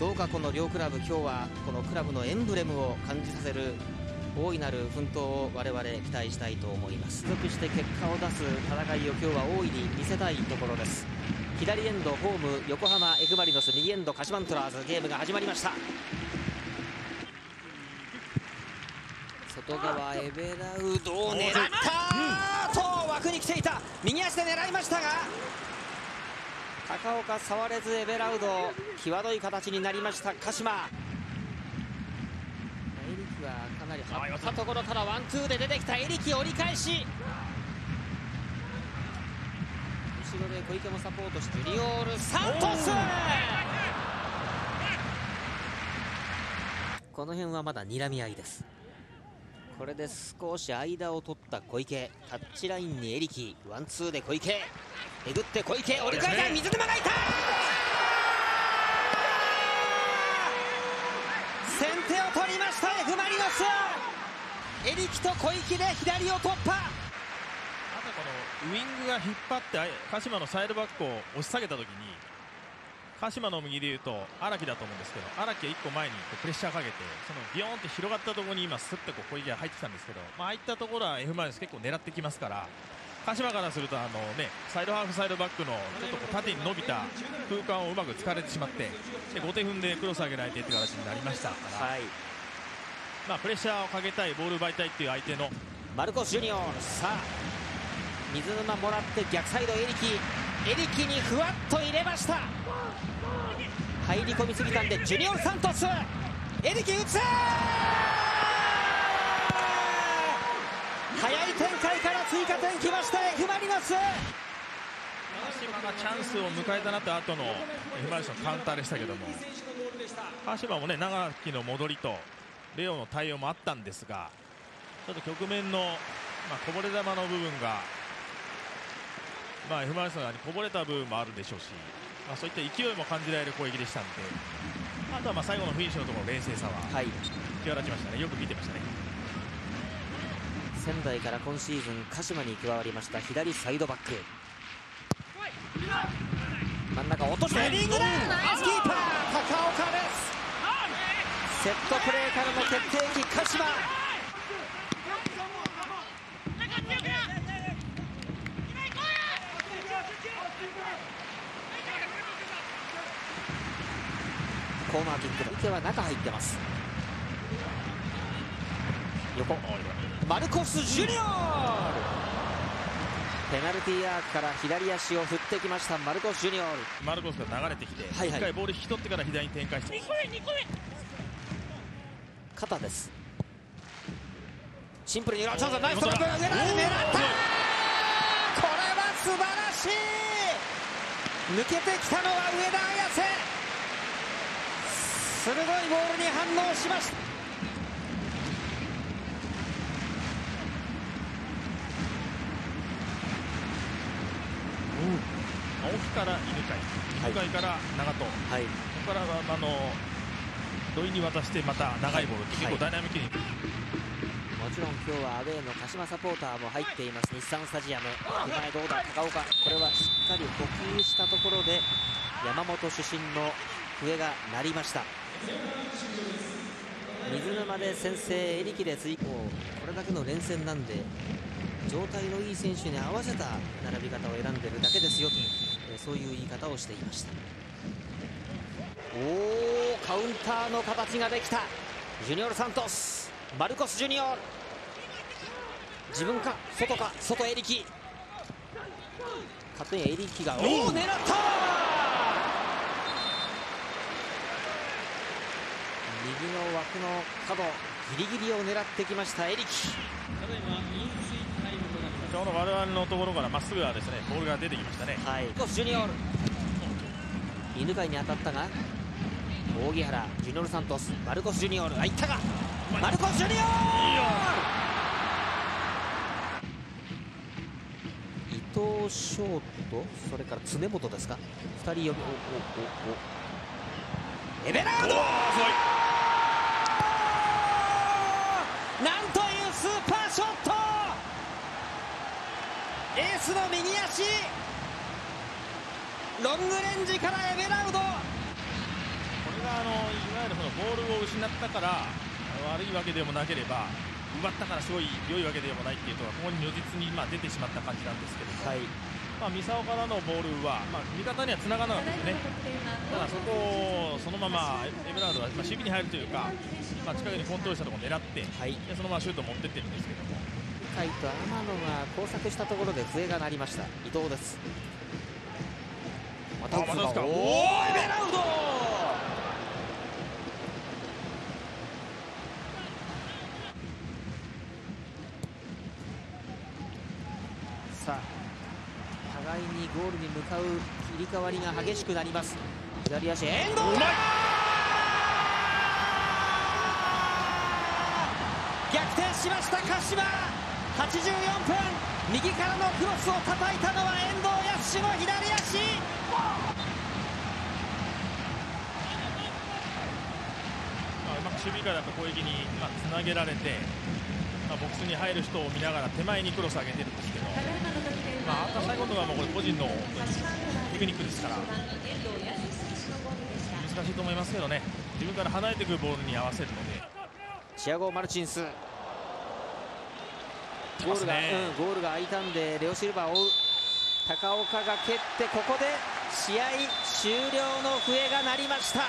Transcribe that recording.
どうかこの両クラブ今日はこのクラブのエンブレムを感じさせる大いなる奮闘を我々期待したいと思います。続して結果を出す戦いを今日は大いに見せたいところです。左エンドホーム横浜 F・ マリノス右エンド鹿島アントラーズゲームが始まりました。外側エベラウドを狙った。と枠に来ていた。右足で狙いましたが高岡触れずエベラウド際どい形になりました鹿島。エリキはかなり張ったところからワンツーで出てきた。エリキ折り返し。後ろで小池もサポートしてジュニオールサントス。この辺はまだ睨み合いです。これで少し間を取った小池。タッチラインにエリキ。ワンツーで小池。えぐって小池。折り返え水沼がいた！先手を取りました F・ マリノス。エリキと小池で左を突破。ウイングが引っ張って鹿島のサイドバックを押し下げた時に鹿島の右でいうと荒木だと思うんですけど荒木は1個前にこうプレッシャーかけてそのビヨーンって広がったところに今すってこう小池が入ってきたんですけど、まああいったところは F・ マリノス結構狙ってきますから鹿島からするとあの、ね、サイドハーフサイドバックのちょっとこう縦に伸びた空間をうまく突かれてしまってで後手踏んでクロス上げられてという形になりましたから、はい。まあ、プレッシャーをかけたいボール奪いたいっていう相手のマルコス・ジュニオーさあ水沼もらって逆サイドエリキ。エリキにふわっと入れました入り込みすぎたんでジュニオール・サントス。エリキ打つ。早い展開から追加点きました。F・ マリノス。鹿島がチャンスを迎えたなって後の F・ マリノスのカウンターでしたけども。鹿島もね長木の戻りとレオの対応もあったんですがちょっと局面の、まあ、こぼれ球の部分が、まあ、F・ マリノスにこぼれた部分もあるでしょうし、まあ、そういった勢いも感じられる攻撃でしたのであとはまあ最後のフィニッシュのところ冷静さは際立ちましたね。よく見てましたね。仙台から今シーズン鹿島に加わりました左サイドバック。真ん中落としてヘディングだ。ナイスキーパー高岡です。セットプレーからの決定機鹿島コーナーキック池は中入ってます。横。マルコス・ジュニオールペナルティーアークから左足を振ってきました。マルコス・ジュニオールマルコスが流れてきて、はいはい、1回ボール引き取ってから左に展開して。肩です。シンプルにチャンスナイストラップ。狙った。これは素晴らしい。抜けてきたのは上田綺世鋭いボールに反応しました。青木から犬飼。犬飼から長門、はい、ここからあの土井に渡してまた長いボール。結構ダイナミックに、はいもちろん今日はアウェーの鹿島サポーターも入っています。日産スタジアム。手前どうだ高岡。これはしっかり補給したところで山本主審の笛が鳴りました。水沼で先制エリキで追加。これだけの連戦なんで状態のいい選手に合わせた並び方を選んでるだけですよとそういう言い方をしていました。おおカウンターの形ができた。ジュニオル・サントスマルコス・ジュニオル。自分か外か外エリキ勝手にエリキがおお狙った右の枠の角ギリギリを狙ってきましたエリキ。ちょうど我々のところからまっすぐはですね。ボールが出てきましたね。はい。コスジュニオール。犬飼に当たったが扇原ジュニオル・サントスマルコス・ジュニオール。あいったがマルコス・ジュニオール。伊藤翔とそれから常本ですか。2人呼びおおおお。エベラードなんというスーパーショットエースの右足。ロングレンジからエベラウド。これがあのいわゆるそのボールを失ったから悪いわけでもなければ奪ったからすごい良いわけでもないっていうとここに如実にまあ出てしまった感じなんですけども、はい。まあ、三沢からのボールは、まあ、味方には繋がらなかったですね、ただそこをそのままエブラードは、まあ、守備に入るというか、まあ、近くにコントロールしたところを狙って、はい。でそのままシュートを持ってってるんですけども、海と天野が交錯したところで笛が鳴りました。伊藤です。またあまたですか？おおー。エベラウド！さあ互いにゴールに向かう切り替わりが激しくなります。左足遠藤うまい！逆転しました鹿島84分。右からのクロスを叩いたのは遠藤康の左足。まあ、うまく守備からやっぱ攻撃に、まあ、つなげられて、まあ、ボックスに入る人を見ながら手前にクロス上げてるんですけど、まあ、アーカーサイコンドはもうこれ個人のテクニックですから難しいと思いますけどね。自分から離れてくるボールに合わせるので。チアゴ・マルチンスゴールが、来ますゴールが空いたんでレオ・シルバーを追う。高岡が蹴ってここで試合終了の笛が鳴りました